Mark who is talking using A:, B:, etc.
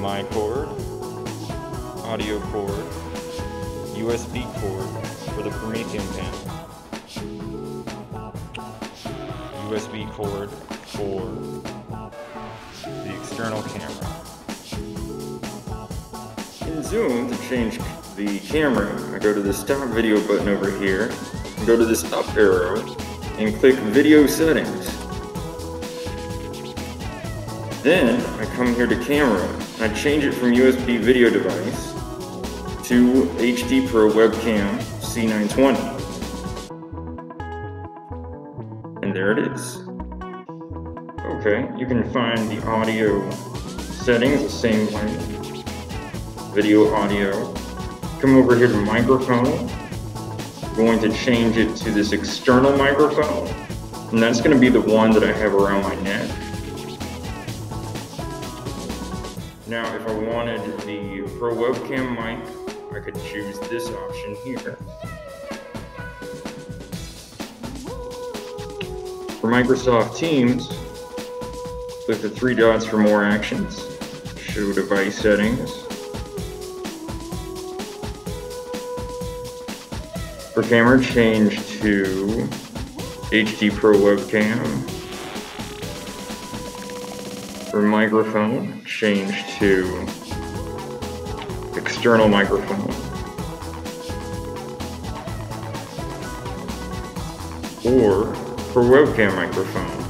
A: HDMI cord, audio cord, USB cord for the Promethean panel, USB cord for the external camera. In Zoom, to change the camera, I go to the stop video button over here, go to this up arrow, and click video settings. Then I come here to camera, I change it from USB video device to HD Pro webcam C920. And there it is. Okay, you can find the audio settings the same way. Video audio. Come over here to microphone. I'm going to change it to this external microphone. And that's going to be the one that I have around my neck. Now, if I wanted the Pro Webcam mic, I could choose this option here. For Microsoft Teams, click the three dots for more actions, show device settings. For camera, change to HD Pro Webcam. For microphone, change to external microphone. Or for webcam microphone,